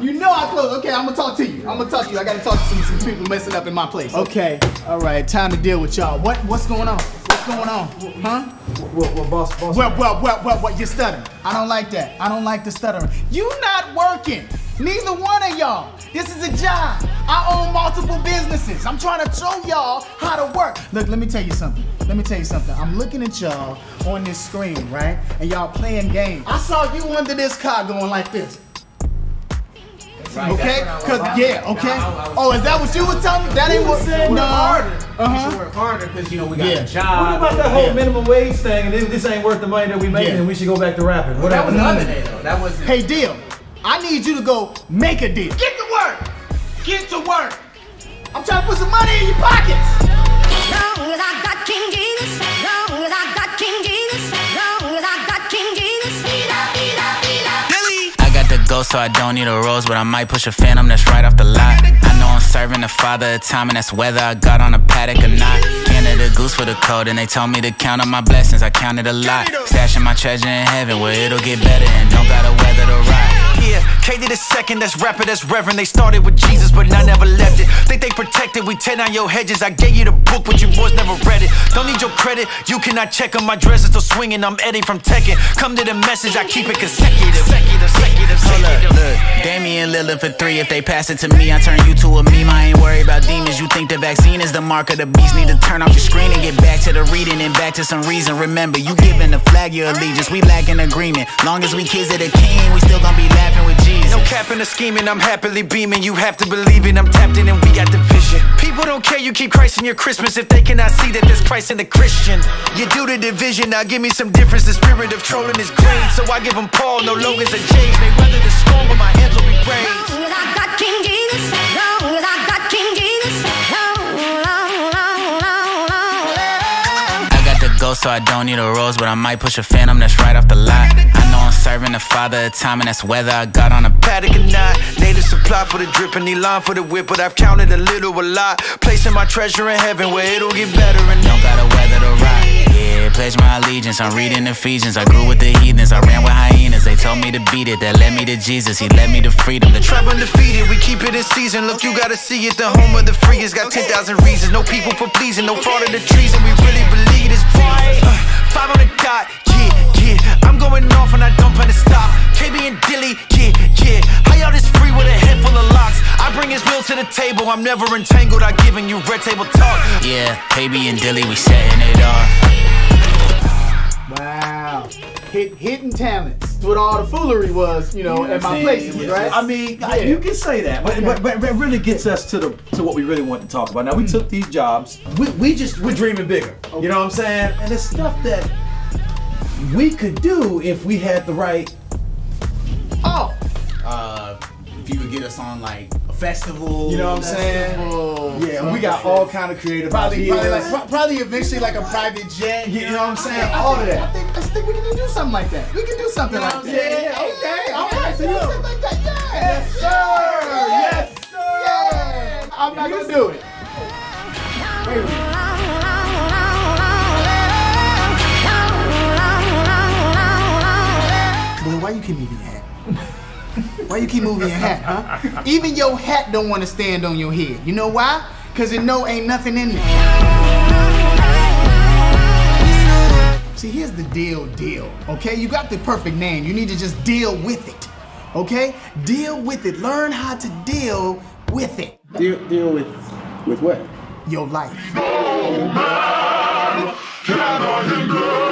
You know I close. Okay, I'm gonna talk to you. I'm gonna talk to you. I gotta talk to some, some people messing up in my place. Okay, all right, time to deal with y'all. What what's going on? What's going on? Huh? Well, well, boss, boss. Well, well, well, well, well, you're stuttering. I don't like that. I don't like the stuttering. You not working. Neither one of y'all. This is a job. I own multiple businesses. I'm trying to show y'all how to work. Look, let me tell you something. Let me tell you something. I'm looking at y'all on this screen, right? And y'all playing games. I saw you under this car going like this. Okay? Cause yeah, okay. Oh, is that what you was telling me? That ain't what. said No. harder. Uh should huh. work harder because you know we got Yeah. a What job. about that whole Yeah. minimum wage thing? And this, this ain't worth the money that we making, Yeah. and we should go back to rapping. that was the other day though. That wasn't. Hey, deal. I need you to go make a deal. Get to work. Get to work. I'm trying to put some money in your pockets. Ghost, so I don't need a Rolls, but I might push a phantom that's right off the lot. I know I'm serving the father of time, and that's whether I got on a Patek or not. Canada goose for the cold, and they told me to count on my blessings. I counted a lot. Stashing my treasure in heaven, where it'll get better, and don't gotta weather the ride. Yeah, Katie the second, that's rapper, that's reverend. They started with Jesus, but I never left it. Think they protected, on your hedges. I gave you the book, but you boys never read it. Don't need your credit, you cannot check on my dress, it's still swinging. I'm Eddie from Tekken. Come to the message, I keep it consecutive. Consecutive, consecutive, Hold up, consecutive. look, Damian Lillard for three. If they pass it to me, I turn you to a meme. I ain't worried about demons. You think vaccine is the mark of the beast? Need to turn off your screen and get back to the reading and back to some reason. Remember, you giving the flag your allegiance. We lack an agreement. Long as we kids of the king, we still gonna be laughing with Jesus. No cap in the scheming, I'm happily beaming. You have to believe it, I'm tapped in and we got the vision. People don't care, you keep Christ in your Christmas if they cannot see that there's Christ in the Christian. You do the division, now give me some difference. The spirit of trolling is great, so I give them Paul, no Logans or James. May weather the storm, but my hands will be raised. Long as I got King Jesus, so I don't need a Rolls, but I might push a phantom that's right off the lot. I know I'm serving the father of time, and that's whether I got on a Patek or not, native supply for the drip and the line for the whip, but I've counted a little, a lot. Placing my treasure in heaven where it'll get better and don't gotta weather the ride. Yeah, pledge my allegiance. I'm reading Ephesians. I grew with the heathens. I ran with hyenas. They told me to beat it. That led me to Jesus. He led me to freedom. The Trap undefeated, we keep it in season. Look, you gotta see it. The home of the free has got 10,000 reasons. No people for pleasing, no fraud of the treason. We really believe on the dot, yeah, yeah. I'm going off and I don't plan to stop. KB and Dilly, yeah, yeah. How y'all this free with a head full of locks? I bring his will to the table. I'm never entangled. I giving you red table talk. Yeah, KB and Dilly, we setting it off. Wow. Hit, hidden talents. What all the foolery was, you know, at my places, right? I mean, Yeah. you can say that, but, but, but it really gets us to the to what we really want to talk about. Now we hmm. took these jobs. We, we just we're dreaming bigger. You know what I'm saying? And it's stuff that we could do if we had the right. You could get us on like a festival. You know what I'm saying? oh. Yeah, and we got all kind of creative Probably, ideas. probably, like, pro- probably eventually like a private jet. You know what I'm saying? I All think- of that. I think, I think we can do something like that. We can do something You know like what that. saying? Yeah, okay, all right. So Yeah. you something like that? Yeah. Yes, sir. Yes, sir. Yeah. I'm not gonna do it. Boy, why you keep moving your hat? Why you keep moving your hat, huh? Even your hat don't want to stand on your head. You know why? Cause it know ain't nothing in there. See, here's the deal, deal. Okay, you got the perfect name. You need to just deal with it. Okay, deal with it. Learn how to deal with it. Deal, deal with with what? Your life. Can I